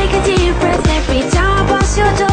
Take a deep breath every time I pass your door.